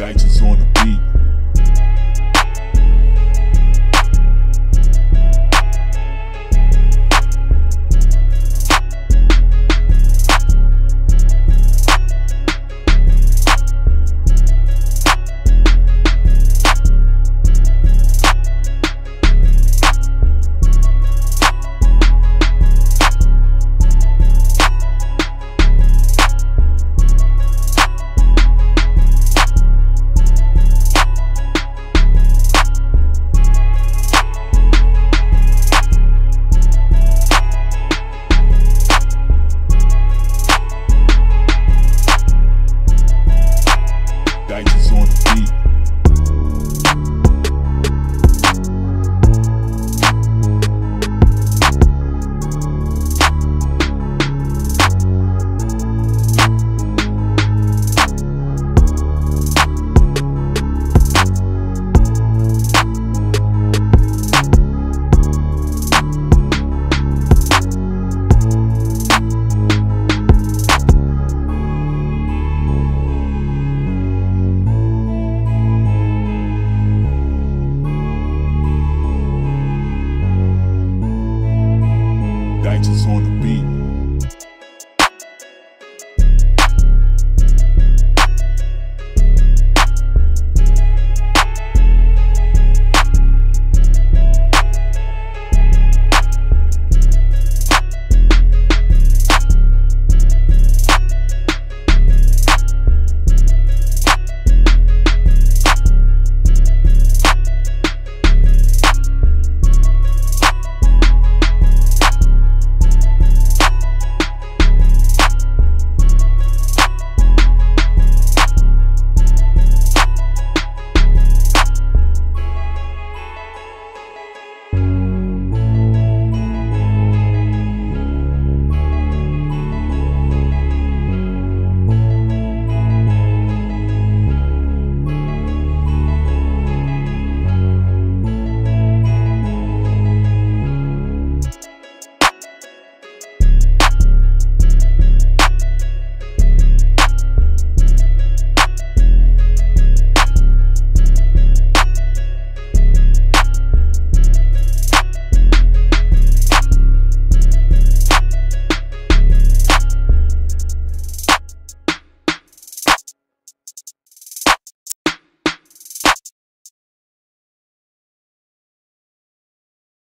Digits on the beat. is on the beat.